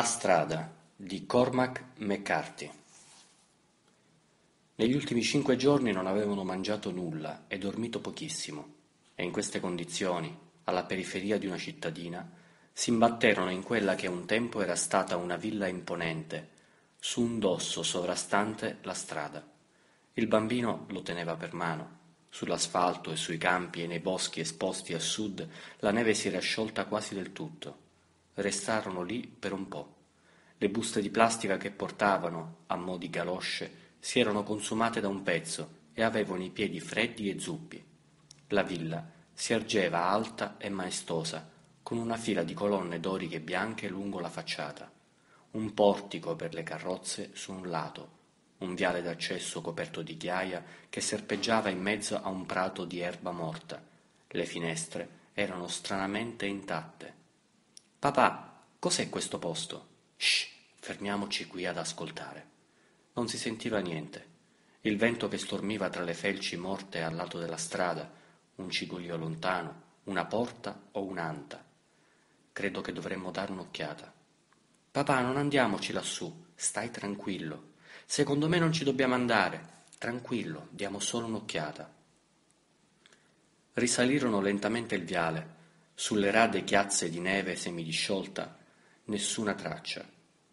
La strada di Cormac McCarthy Negli ultimi cinque giorni non avevano mangiato nulla e dormito pochissimo, e in queste condizioni, alla periferia di una cittadina, si imbatterono in quella che un tempo era stata una villa imponente, su un dosso sovrastante la strada. Il bambino lo teneva per mano. Sull'asfalto e sui campi e nei boschi esposti a sud la neve si era sciolta quasi del tutto. Restarono lì per un po'. Le buste di plastica che portavano, a mo' di galosce, si erano consumate da un pezzo e avevano i piedi freddi e zuppi. La villa si ergeva alta e maestosa, con una fila di colonne doriche bianche lungo la facciata, un portico per le carrozze su un lato, un viale d'accesso coperto di ghiaia che serpeggiava in mezzo a un prato di erba morta. Le finestre erano stranamente intatte. Papà, cos'è questo posto? Shh, fermiamoci qui ad ascoltare. Non si sentiva niente. Il vento che stormiva tra le felci morte al lato della strada, un cigoglio lontano, una porta o un'anta. Credo che dovremmo dare un'occhiata. Papà, non andiamoci lassù, stai tranquillo. Secondo me non ci dobbiamo andare. Tranquillo, diamo solo un'occhiata. Risalirono lentamente il viale. Sulle rade chiazze di neve semidisciolta, nessuna traccia.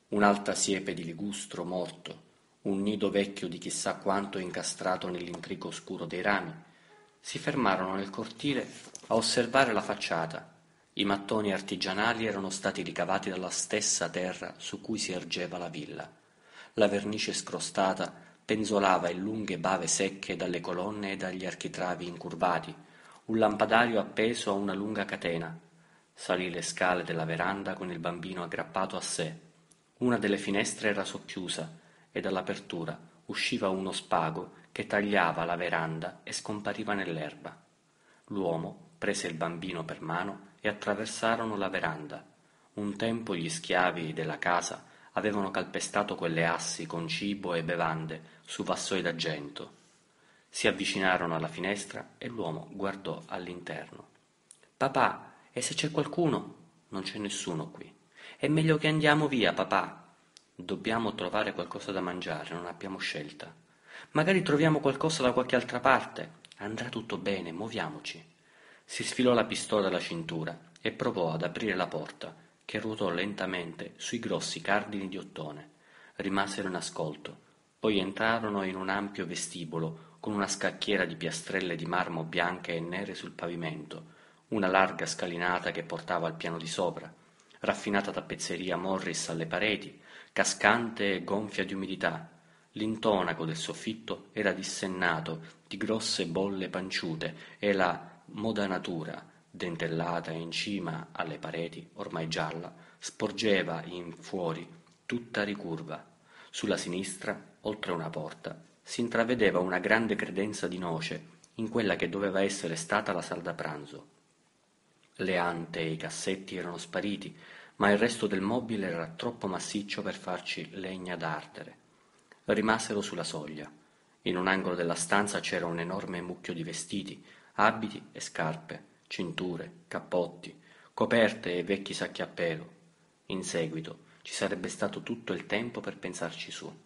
Un'alta siepe di ligustro morto, un nido vecchio di chissà quanto incastrato nell'intrico oscuro dei rami. Si fermarono nel cortile a osservare la facciata. I mattoni artigianali erano stati ricavati dalla stessa terra su cui si ergeva la villa. La vernice scrostata penzolava in lunghe bave secche dalle colonne e dagli architravi incurvati, un lampadario appeso a una lunga catena. Salì le scale della veranda con il bambino aggrappato a sé. Una delle finestre era socchiusa e dall'apertura usciva uno spago che tagliava la veranda e scompariva nell'erba. L'uomo prese il bambino per mano e attraversarono la veranda. Un tempo gli schiavi della casa avevano calpestato quelle assi con cibo e bevande su vassoi d'argento. Si avvicinarono alla finestra e l'uomo guardò all'interno. Papà, e se c'è qualcuno? Non c'è nessuno qui. È meglio che andiamo via, papà. Dobbiamo trovare qualcosa da mangiare, non abbiamo scelta. Magari troviamo qualcosa da qualche altra parte. Andrà tutto bene, muoviamoci. Si sfilò la pistola dalla cintura e provò ad aprire la porta che ruotò lentamente sui grossi cardini di ottone. Rimasero in ascolto, poi entrarono in un ampio vestibolo con una scacchiera di piastrelle di marmo bianche e nere sul pavimento, una larga scalinata che portava al piano di sopra, raffinata tappezzeria Morris alle pareti, cascante e gonfia di umidità. L'intonaco del soffitto era dissennato di grosse bolle panciute e la modanatura dentellata in cima alle pareti, ormai gialla, sporgeva in fuori, tutta ricurva. Sulla sinistra, oltre una porta, si intravedeva una grande credenza di noce in quella che doveva essere stata la sala da pranzo. Le ante e i cassetti erano spariti, ma il resto del mobile era troppo massiccio per farci legna da ardere. Rimasero sulla soglia. In un angolo della stanza c'era un enorme mucchio di vestiti, abiti e scarpe cinture, cappotti, coperte e vecchi sacchi a pelo. In seguito ci sarebbe stato tutto il tempo per pensarci su.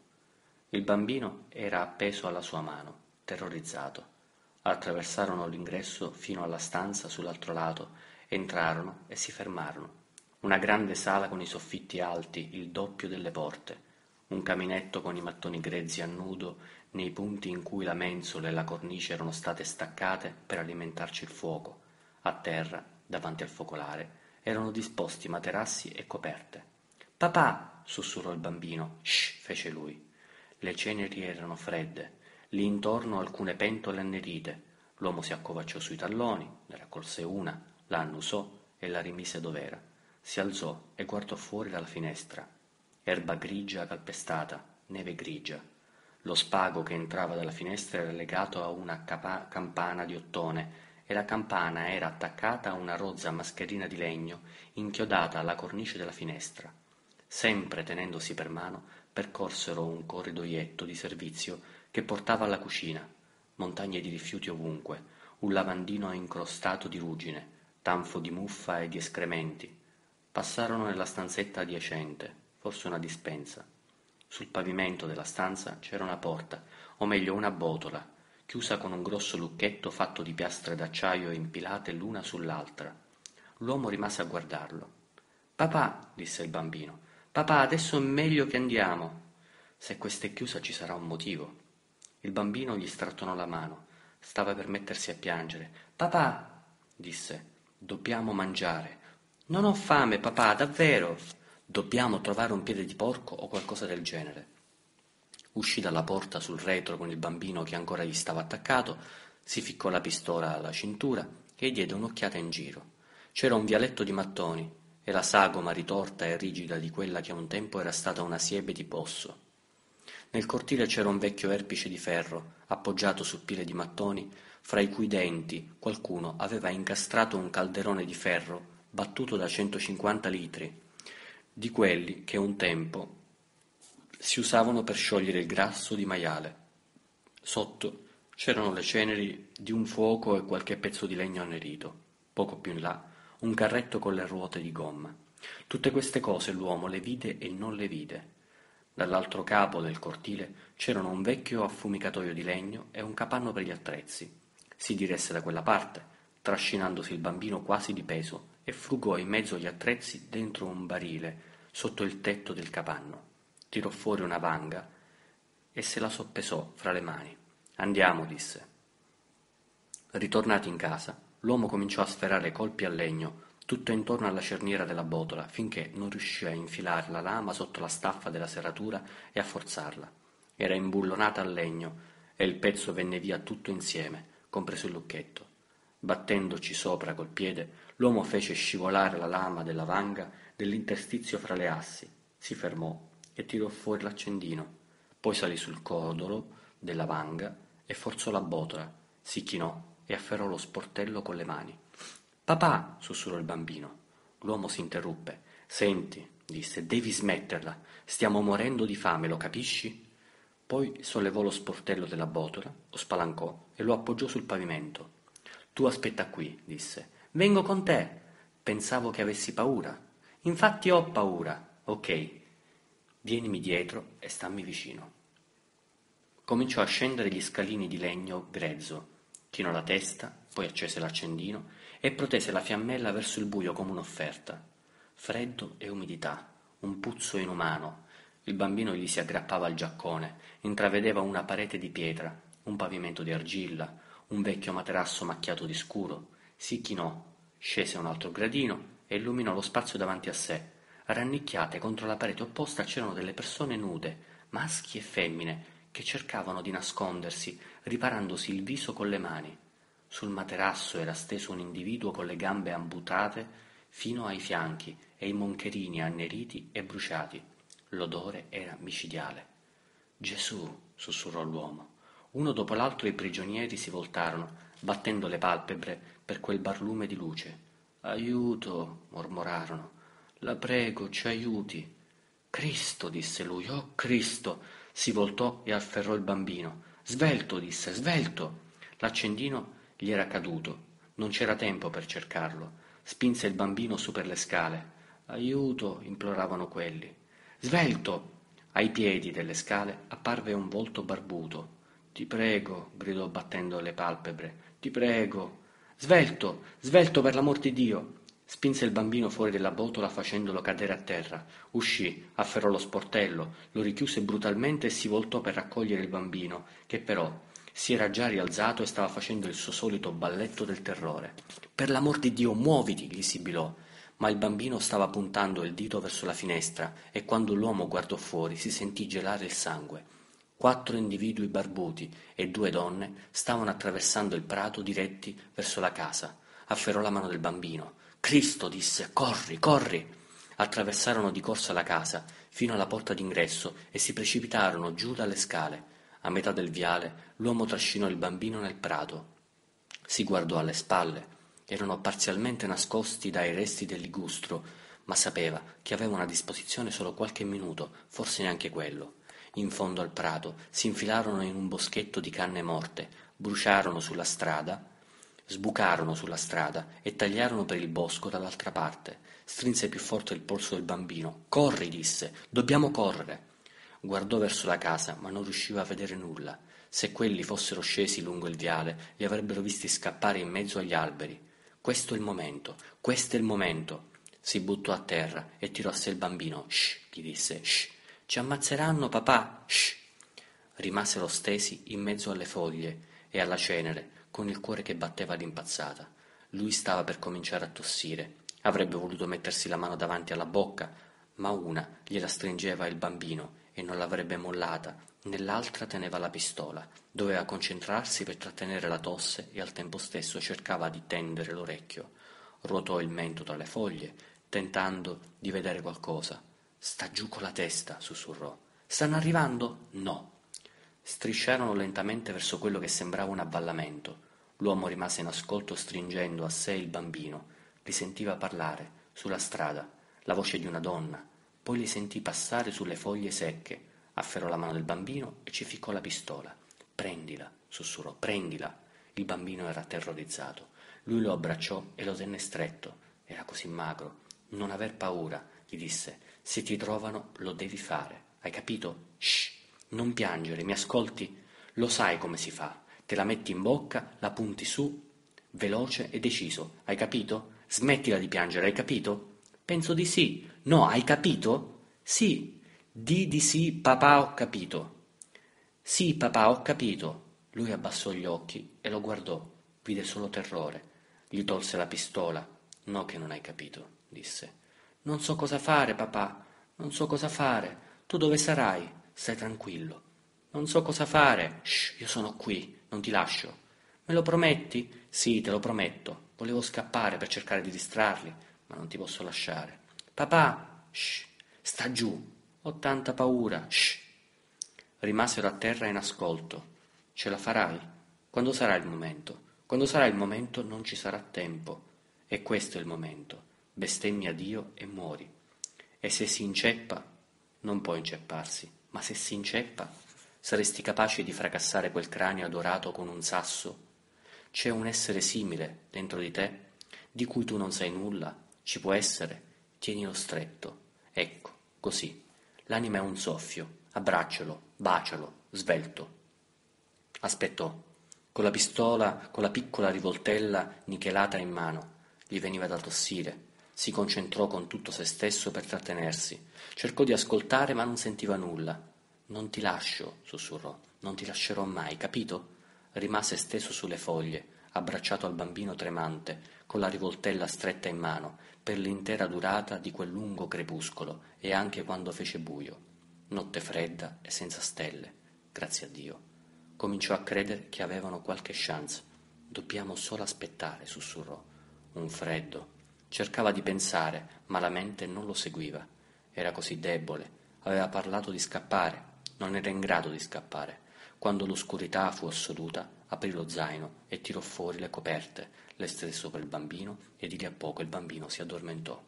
Il bambino era appeso alla sua mano, terrorizzato. Attraversarono l'ingresso fino alla stanza sull'altro lato, entrarono e si fermarono. Una grande sala con i soffitti alti, il doppio delle porte, un caminetto con i mattoni grezzi a nudo nei punti in cui la mensola e la cornice erano state staccate per alimentarci il fuoco, a terra, davanti al focolare, erano disposti materassi e coperte. Papà! sussurrò il bambino. Shh! fece lui. Le ceneri erano fredde, lì intorno alcune pentole annerite. L'uomo si accovacciò sui talloni, ne raccolse una, la annusò e la rimise dov'era. Si alzò e guardò fuori dalla finestra. Erba grigia calpestata, neve grigia. Lo spago che entrava dalla finestra era legato a una capa- campana di ottone e la campana era attaccata a una rozza mascherina di legno inchiodata alla cornice della finestra. Sempre tenendosi per mano, percorsero un corridoietto di servizio che portava alla cucina, montagne di rifiuti ovunque, un lavandino incrostato di ruggine, tanfo di muffa e di escrementi. Passarono nella stanzetta adiacente, forse una dispensa. Sul pavimento della stanza c'era una porta, o meglio una botola, chiusa con un grosso lucchetto fatto di piastre d'acciaio impilate l'una sull'altra. L'uomo rimase a guardarlo. Papà, disse il bambino, papà, adesso è meglio che andiamo. Se questa è chiusa ci sarà un motivo. Il bambino gli strattonò la mano. Stava per mettersi a piangere. Papà, disse, dobbiamo mangiare. Non ho fame, papà, davvero. Dobbiamo trovare un piede di porco o qualcosa del genere. Uscì dalla porta sul retro con il bambino che ancora gli stava attaccato, si ficcò la pistola alla cintura e diede un'occhiata in giro. C'era un vialetto di mattoni e la sagoma ritorta e rigida di quella che un tempo era stata una siepe di posso. Nel cortile c'era un vecchio erpice di ferro, appoggiato su pile di mattoni, fra i cui denti qualcuno aveva incastrato un calderone di ferro battuto da centocinquanta litri, di quelli che un tempo si usavano per sciogliere il grasso di maiale. Sotto c'erano le ceneri di un fuoco e qualche pezzo di legno annerito. Poco più in là un carretto con le ruote di gomma. Tutte queste cose l'uomo le vide e non le vide. Dall'altro capo del cortile c'erano un vecchio affumicatoio di legno e un capanno per gli attrezzi. Si diresse da quella parte, trascinandosi il bambino quasi di peso, e frugò in mezzo agli attrezzi dentro un barile sotto il tetto del capanno tirò fuori una vanga e se la soppesò fra le mani. Andiamo, disse. Ritornati in casa, l'uomo cominciò a sferrare colpi al legno tutto intorno alla cerniera della botola, finché non riuscì a infilare la lama sotto la staffa della serratura e a forzarla. Era imbullonata al legno e il pezzo venne via tutto insieme, compreso il lucchetto. Battendoci sopra col piede, l'uomo fece scivolare la lama della vanga dell'interstizio fra le assi, si fermò e tirò fuori l'accendino, poi salì sul codolo della vanga e forzò la botola, si chinò e afferrò lo sportello con le mani. Papà, sussurrò il bambino. L'uomo si interruppe. Senti, disse, devi smetterla. Stiamo morendo di fame, lo capisci? Poi sollevò lo sportello della botola, lo spalancò e lo appoggiò sul pavimento. Tu aspetta qui, disse. Vengo con te. Pensavo che avessi paura. Infatti ho paura. Ok, Vienimi dietro e stammi vicino. Cominciò a scendere gli scalini di legno grezzo, chinò la testa, poi accese l'accendino e protese la fiammella verso il buio come un'offerta. Freddo e umidità, un puzzo inumano. Il bambino gli si aggrappava al giaccone, intravedeva una parete di pietra, un pavimento di argilla, un vecchio materasso macchiato di scuro. Si chinò, scese un altro gradino e illuminò lo spazio davanti a sé Rannicchiate contro la parete opposta c'erano delle persone nude, maschi e femmine, che cercavano di nascondersi, riparandosi il viso con le mani. Sul materasso era steso un individuo con le gambe amputate fino ai fianchi e i moncherini anneriti e bruciati. L'odore era micidiale. Gesù, sussurrò l'uomo. Uno dopo l'altro i prigionieri si voltarono, battendo le palpebre per quel barlume di luce. Aiuto, mormorarono. La prego, ci aiuti. Cristo, disse lui, oh Cristo. Si voltò e afferrò il bambino. Svelto, disse, svelto. L'accendino gli era caduto. Non c'era tempo per cercarlo. Spinse il bambino su per le scale. Aiuto, imploravano quelli. Svelto! Ai piedi delle scale apparve un volto barbuto. Ti prego, gridò battendo le palpebre. Ti prego. Svelto, svelto per l'amor di Dio. Spinse il bambino fuori della botola facendolo cadere a terra. Uscì, afferrò lo sportello, lo richiuse brutalmente e si voltò per raccogliere il bambino, che però si era già rialzato e stava facendo il suo solito balletto del terrore. Per l'amor di Dio, muoviti! gli sibilò. Ma il bambino stava puntando il dito verso la finestra e quando l'uomo guardò fuori si sentì gelare il sangue. Quattro individui barbuti e due donne stavano attraversando il prato diretti verso la casa. Afferrò la mano del bambino. Cristo, disse, corri, corri. Attraversarono di corsa la casa, fino alla porta d'ingresso, e si precipitarono giù dalle scale. A metà del viale l'uomo trascinò il bambino nel prato. Si guardò alle spalle. Erano parzialmente nascosti dai resti del ligustro, ma sapeva che avevano a disposizione solo qualche minuto, forse neanche quello. In fondo al prato si infilarono in un boschetto di canne morte, bruciarono sulla strada Sbucarono sulla strada e tagliarono per il bosco dall'altra parte. Strinse più forte il polso del bambino. Corri, disse. Dobbiamo correre. Guardò verso la casa, ma non riusciva a vedere nulla. Se quelli fossero scesi lungo il viale, li avrebbero visti scappare in mezzo agli alberi. Questo è il momento, questo è il momento. Si buttò a terra e tirò a sé il bambino. Shh, gli disse, shh. Ci ammazzeranno, papà, shh. Rimasero stesi in mezzo alle foglie e alla cenere, con il cuore che batteva all'impazzata. Lui stava per cominciare a tossire. Avrebbe voluto mettersi la mano davanti alla bocca, ma una gliela stringeva il bambino e non l'avrebbe mollata, nell'altra teneva la pistola. Doveva concentrarsi per trattenere la tosse e al tempo stesso cercava di tendere l'orecchio. Ruotò il mento tra le foglie, tentando di vedere qualcosa. Sta giù con la testa, sussurrò. Stanno arrivando? No. Strisciarono lentamente verso quello che sembrava un avvallamento. L'uomo rimase in ascolto stringendo a sé il bambino. Li sentiva parlare, sulla strada, la voce di una donna, poi li sentì passare sulle foglie secche, afferrò la mano del bambino e ci ficcò la pistola. Prendila, sussurrò, prendila. Il bambino era terrorizzato. Lui lo abbracciò e lo tenne stretto. Era così magro. Non aver paura, gli disse. Se ti trovano, lo devi fare. Hai capito? Shh, non piangere, mi ascolti? Lo sai come si fa. Te la metti in bocca, la punti su, veloce e deciso. Hai capito? Smettila di piangere, hai capito? Penso di sì. No, hai capito? Sì. Di di sì, papà, ho capito. Sì, papà, ho capito. Lui abbassò gli occhi e lo guardò. Vide solo terrore. Gli tolse la pistola. No che non hai capito, disse. Non so cosa fare, papà. Non so cosa fare. Tu dove sarai? Stai tranquillo. Non so cosa fare. Shh, io sono qui, non ti lascio. Me lo prometti? Sì, te lo prometto. Volevo scappare per cercare di distrarli ma non ti posso lasciare. Papà, shh, sta giù, ho tanta paura, shh. Rimasero a terra in ascolto. Ce la farai? Quando sarà il momento? Quando sarà il momento non ci sarà tempo. E questo è il momento. Bestemmia Dio e muori. E se si inceppa, non può incepparsi, ma se si inceppa, saresti capace di fracassare quel cranio adorato con un sasso? C'è un essere simile dentro di te, di cui tu non sai nulla, ci può essere? Tienilo stretto. Ecco, così. L'anima è un soffio. Abbraccialo, bacialo, svelto. Aspettò. Con la pistola, con la piccola rivoltella nichelata in mano, gli veniva da tossire. Si concentrò con tutto se stesso per trattenersi. Cercò di ascoltare, ma non sentiva nulla. Non ti lascio, sussurrò. Non ti lascerò mai, capito? Rimase steso sulle foglie, abbracciato al bambino tremante, con la rivoltella stretta in mano, per l'intera durata di quel lungo crepuscolo e anche quando fece buio, notte fredda e senza stelle, grazie a Dio. Cominciò a credere che avevano qualche chance. Dobbiamo solo aspettare, sussurrò. Un freddo. Cercava di pensare, ma la mente non lo seguiva. Era così debole. Aveva parlato di scappare. Non era in grado di scappare. Quando l'oscurità fu assoluta, aprì lo zaino e tirò fuori le coperte, le stese sopra il bambino e di lì a poco il bambino si addormentò.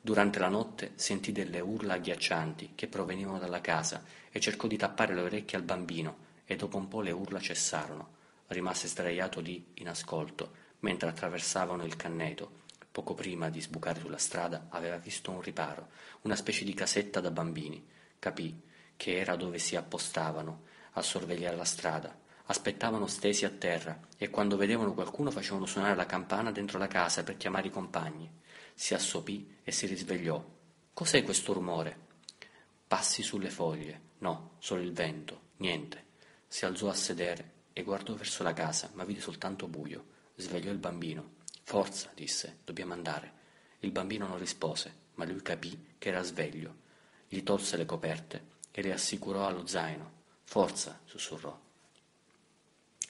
Durante la notte sentì delle urla agghiaccianti che provenivano dalla casa e cercò di tappare le orecchie al bambino e dopo un po' le urla cessarono. Rimase sdraiato lì in ascolto mentre attraversavano il canneto. Poco prima di sbucare sulla strada aveva visto un riparo, una specie di casetta da bambini. Capì che era dove si appostavano a sorvegliare la strada aspettavano stesi a terra e quando vedevano qualcuno facevano suonare la campana dentro la casa per chiamare i compagni. Si assopì e si risvegliò. Cos'è questo rumore? Passi sulle foglie. No, solo il vento. Niente. Si alzò a sedere e guardò verso la casa, ma vide soltanto buio. Svegliò il bambino. Forza, disse, dobbiamo andare. Il bambino non rispose, ma lui capì che era sveglio. Gli tolse le coperte e le assicurò allo zaino. Forza, sussurrò.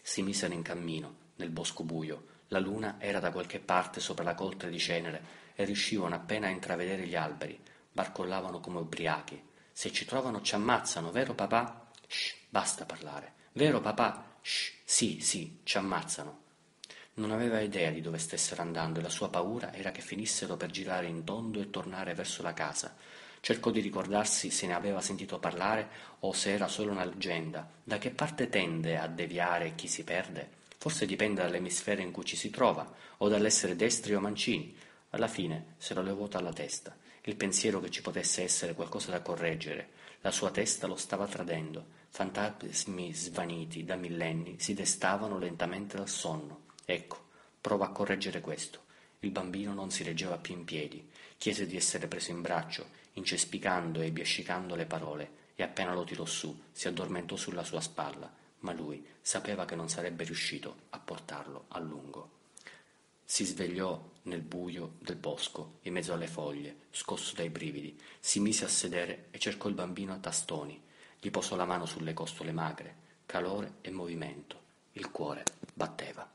Si misero in cammino, nel bosco buio. La luna era da qualche parte sopra la coltre di cenere e riuscivano appena a intravedere gli alberi. Barcollavano come ubriachi. Se ci trovano ci ammazzano, vero papà? Shh, basta parlare. Vero papà? Shh, sì, sì, ci ammazzano. Non aveva idea di dove stessero andando e la sua paura era che finissero per girare in tondo e tornare verso la casa. Cercò di ricordarsi se ne aveva sentito parlare o se era solo una leggenda. Da che parte tende a deviare chi si perde? Forse dipende dall'emisfero in cui ci si trova, o dall'essere destri o mancini. Alla fine se lo levò dalla testa, il pensiero che ci potesse essere qualcosa da correggere. La sua testa lo stava tradendo. Fantasmi svaniti da millenni si destavano lentamente dal sonno. Ecco, prova a correggere questo. Il bambino non si reggeva più in piedi. Chiese di essere preso in braccio, incespicando e biascicando le parole, e appena lo tirò su, si addormentò sulla sua spalla, ma lui sapeva che non sarebbe riuscito a portarlo a lungo. Si svegliò nel buio del bosco, in mezzo alle foglie, scosso dai brividi, si mise a sedere e cercò il bambino a tastoni, gli posò la mano sulle costole magre, calore e movimento. Il cuore batteva.